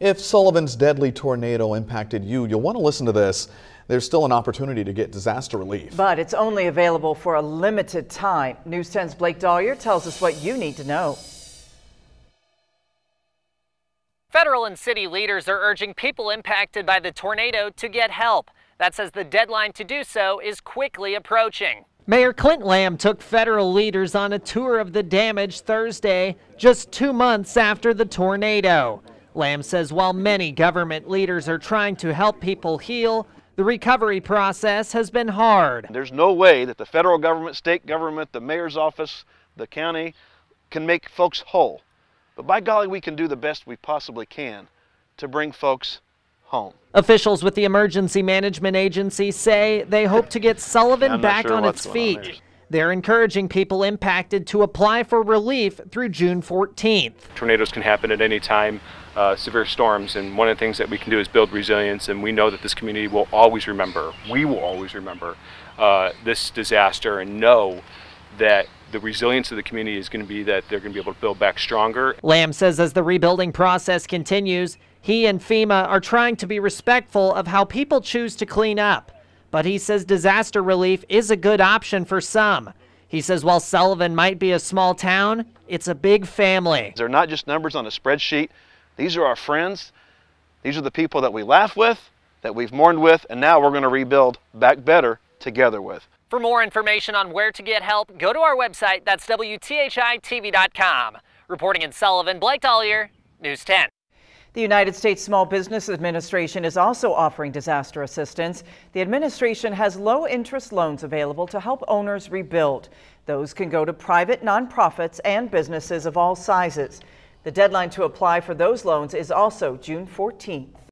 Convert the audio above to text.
If Sullivan's deadly tornado impacted you, you'll want to listen to this. There's still an opportunity to get disaster relief. But it's only available for a limited time. News 10's Blake Dahlier tells us what you need to know. Federal and city leaders are urging people impacted by the tornado to get help. That says the deadline to do so is quickly approaching. Mayor Clint Lamb took federal leaders on a tour of the damage Thursday, just two months after the tornado. Lamb says while many government leaders are trying to help people heal, the recovery process has been hard. There's no way that the federal government, state government, the mayor's office, the county can make folks whole. But by golly, we can do the best we possibly can to bring folks home. Officials with the Emergency Management Agency say they hope to get Sullivan Yeah, back sure on its feet. On They're encouraging people impacted to apply for relief through June 14th. Tornadoes can happen at any time, uh, severe storms, and one of the things that we can do is build resilience, and we know that this community will always remember, we will always remember uh, this disaster and know that the resilience of the community is going to be that they're going to be able to build back stronger. Lamb says as the rebuilding process continues, he and FEMA are trying to be respectful of how people choose to clean up. But he says disaster relief is a good option for some. He says while Sullivan might be a small town, it's a big family. They're not just numbers on a spreadsheet. These are our friends. These are the people that we laugh with, that we've mourned with, and now we're going to rebuild back better together with. For more information on where to get help, go to our website. That's WTHITV.com. Reporting in Sullivan, Blake Dahlier, News 10. The United States Small Business Administration is also offering disaster assistance. The administration has low interest loans available to help owners rebuild. Those can go to private nonprofits and businesses of all sizes. The deadline to apply for those loans is also June 14th.